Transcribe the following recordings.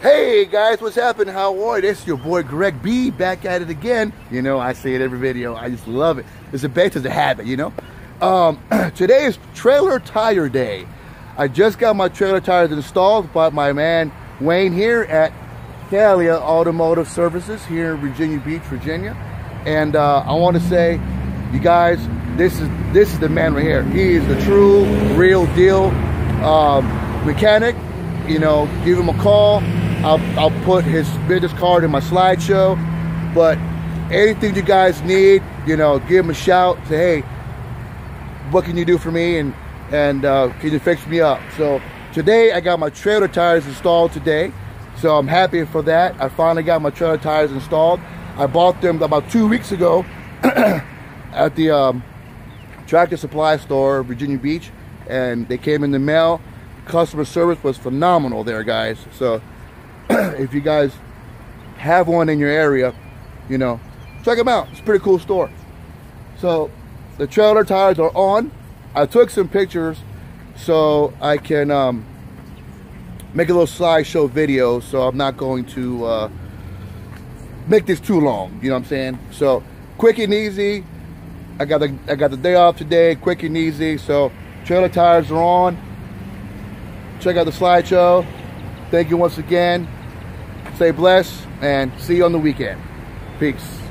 Hey guys, what's happening? How are you? This is your boy Greg B back at it again. You know, I say it every video. I just love it. It's a base, it's a habit, you know? Um, today is trailer tire day. I just got my trailer tires installed by my man Wayne here at Thalia Automotive Services here in Virginia Beach, Virginia. And uh, I want to say, you guys, this is this is the man right here. He is the true, real deal um, mechanic. You know, give him a call. I'll, I'll put his business card in my slideshow. But anything you guys need, you know, give him a shout. Say, hey, what can you do for me? And and uh, can you fix me up? So today I got my trailer tires installed today. So I'm happy for that. I finally got my trailer tires installed. I bought them about two weeks ago at the um, tractor supply store, Virginia Beach, and they came in the mail. Customer service was phenomenal there, guys. So if you guys have one in your area, you know, check them out. It's a pretty cool store. So the trailer tires are on. I took some pictures so I can um, make a little slideshow video. So I'm not going to uh, make this too long. You know what I'm saying? So quick and easy. I got the I got the day off today. Quick and easy. So trailer tires are on. Check out the slideshow. Thank you once again. Stay blessed and see you on the weekend. Peace.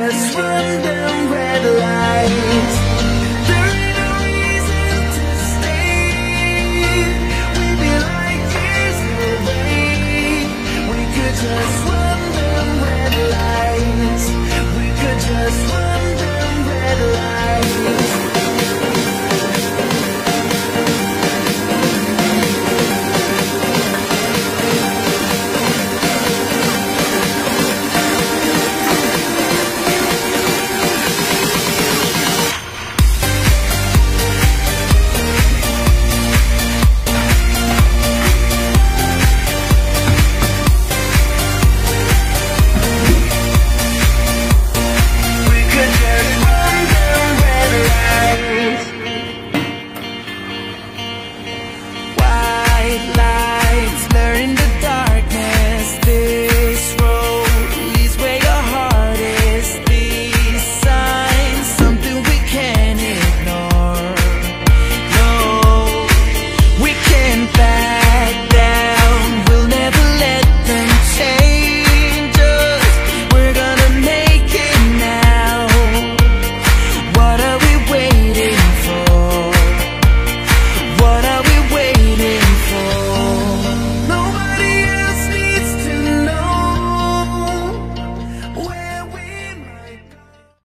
Run them